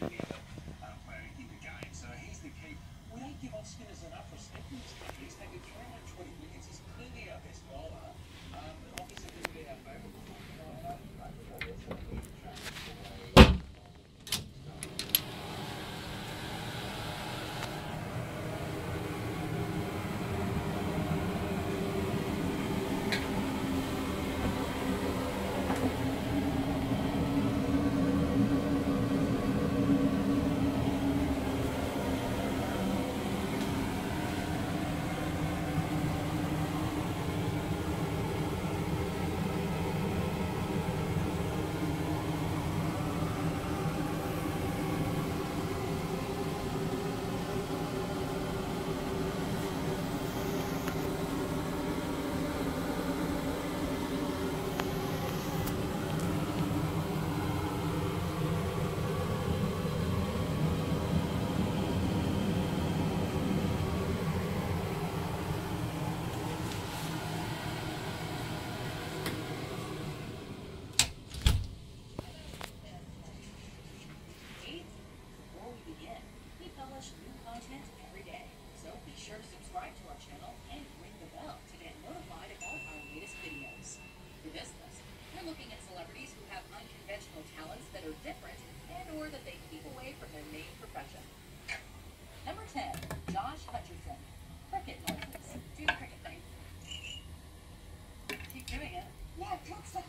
Yeah. New content every day. So be sure to subscribe to our channel and ring the bell to get notified about our latest videos. For this list, we're looking at celebrities who have unconventional talents that are different and or that they keep away from their main profession. Number 10, Josh Hutcherson. Cricket noises. Do the cricket thing. Keep doing it. Yeah, good stuff.